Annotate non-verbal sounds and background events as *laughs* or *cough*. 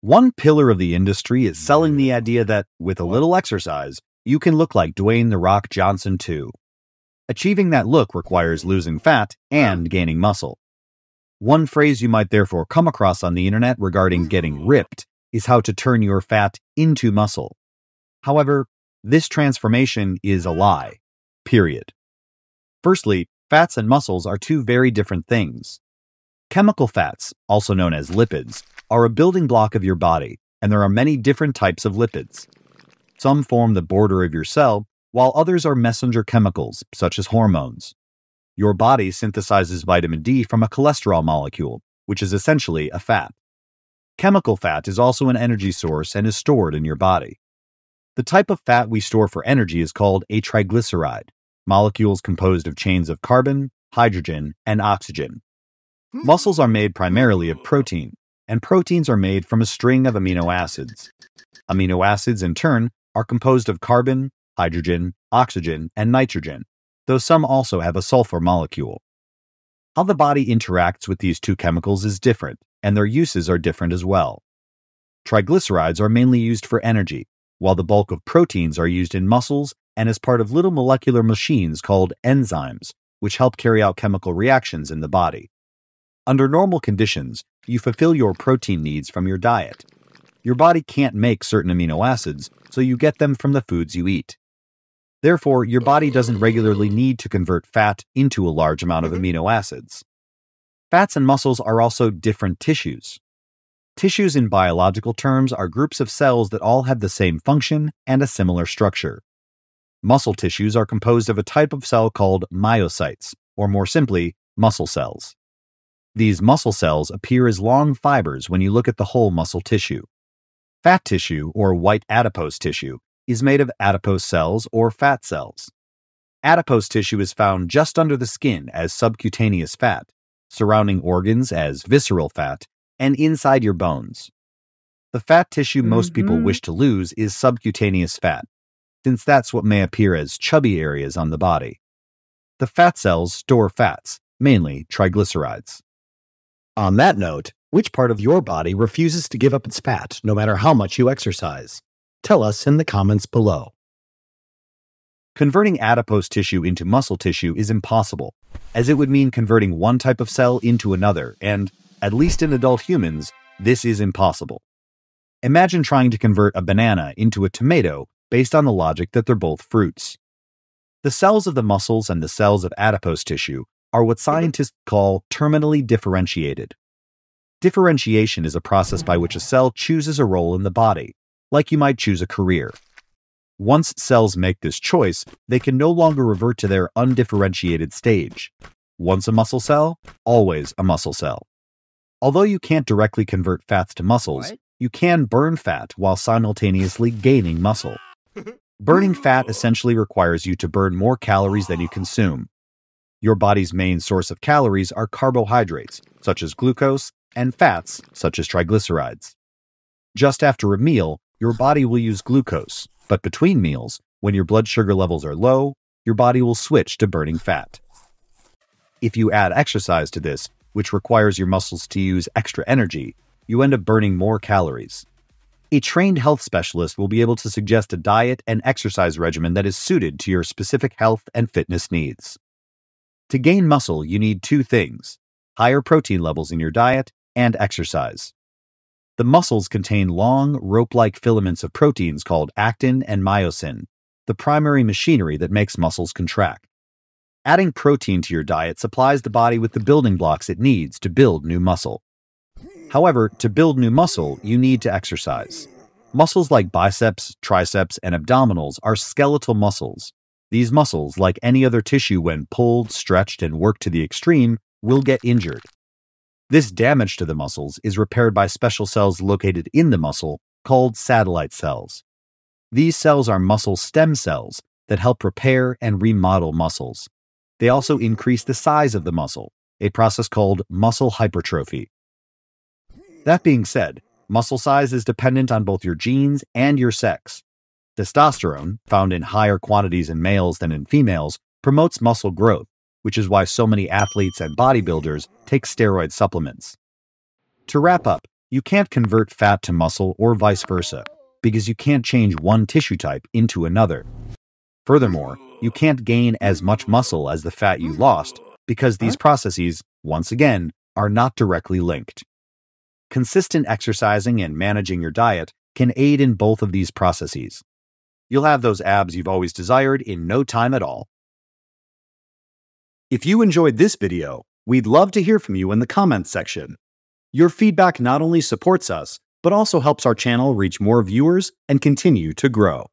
One pillar of the industry is selling the mm. idea that, with a little exercise, you can look like Dwayne The Rock Johnson too. Achieving that look requires losing fat and gaining muscle. One phrase you might therefore come across on the internet regarding getting ripped is how to turn your fat into muscle. However, this transformation is a lie. Period. Firstly, fats and muscles are two very different things. Chemical fats, also known as lipids, are a building block of your body, and there are many different types of lipids. Some form the border of your cell, while others are messenger chemicals, such as hormones. Your body synthesizes vitamin D from a cholesterol molecule, which is essentially a fat. Chemical fat is also an energy source and is stored in your body. The type of fat we store for energy is called a triglyceride, molecules composed of chains of carbon, hydrogen, and oxygen. Muscles are made primarily of protein, and proteins are made from a string of amino acids. Amino acids, in turn, are composed of carbon, hydrogen, oxygen, and nitrogen, though some also have a sulfur molecule. How the body interacts with these two chemicals is different, and their uses are different as well. Triglycerides are mainly used for energy, while the bulk of proteins are used in muscles and as part of little molecular machines called enzymes, which help carry out chemical reactions in the body. Under normal conditions, you fulfill your protein needs from your diet. Your body can't make certain amino acids, so you get them from the foods you eat. Therefore, your body doesn't regularly need to convert fat into a large amount of mm-hmm. amino acids. Fats and muscles are also different tissues. Tissues in biological terms are groups of cells that all have the same function and a similar structure. Muscle tissues are composed of a type of cell called myocytes, or more simply, muscle cells. These muscle cells appear as long fibers when you look at the whole muscle tissue. Fat tissue, or white adipose tissue, is made of adipose cells or fat cells. Adipose tissue is found just under the skin as subcutaneous fat, surrounding organs as visceral fat, and inside your bones. The fat tissue most people Mhm. wish to lose is subcutaneous fat, since that's what may appear as chubby areas on the body. The fat cells store fats, mainly triglycerides. On that note, which part of your body refuses to give up its fat no matter how much you exercise? Tell us in the comments below. Converting adipose tissue into muscle tissue is impossible, as it would mean converting one type of cell into another, and, at least in adult humans, this is impossible. Imagine trying to convert a banana into a tomato based on the logic that they're both fruits. The cells of the muscles and the cells of adipose tissue are what scientists call terminally differentiated. Differentiation is a process by which a cell chooses a role in the body, like you might choose a career. Once cells make this choice, they can no longer revert to their undifferentiated stage. Once a muscle cell, always a muscle cell. Although you can't directly convert fats to muscles, What? you can burn fat while simultaneously gaining muscle. *laughs* Burning fat essentially requires you to burn more calories than you consume. Your body's main source of calories are carbohydrates, such as glucose, and fats, such as triglycerides. Just after a meal, your body will use glucose, but between meals, when your blood sugar levels are low, your body will switch to burning fat. If you add exercise to this, which requires your muscles to use extra energy, you end up burning more calories. A trained health specialist will be able to suggest a diet and exercise regimen that is suited to your specific health and fitness needs. To gain muscle, you need two things higher protein levels in your diet and exercise. The muscles contain long, rope like filaments of proteins called actin and myosin, the primary machinery that makes muscles contract. Adding protein to your diet supplies the body with the building blocks it needs to build new muscle. However, to build new muscle, you need to exercise. Muscles like biceps, triceps, and abdominals are skeletal muscles. These muscles, like any other tissue when pulled, stretched, and worked to the extreme, will get injured. This damage to the muscles is repaired by special cells located in the muscle called satellite cells. These cells are muscle stem cells that help repair and remodel muscles. They also increase the size of the muscle, a process called muscle hypertrophy. That being said, muscle size is dependent on both your genes and your sex. Testosterone, found in higher quantities in males than in females, promotes muscle growth, which is why so many athletes and bodybuilders take steroid supplements. To wrap up, You can't convert fat to muscle or vice versa, because you can't change one tissue type into another. Furthermore, you can't gain as much muscle as the fat you lost, because these processes, once again, are not directly linked. Consistent exercising and managing your diet can aid in both of these processes. You'll have those abs you've always desired in no time at all. If you enjoyed this video, we'd love to hear from you in the comments section. Your feedback not only supports us, but also helps our channel reach more viewers and continue to grow.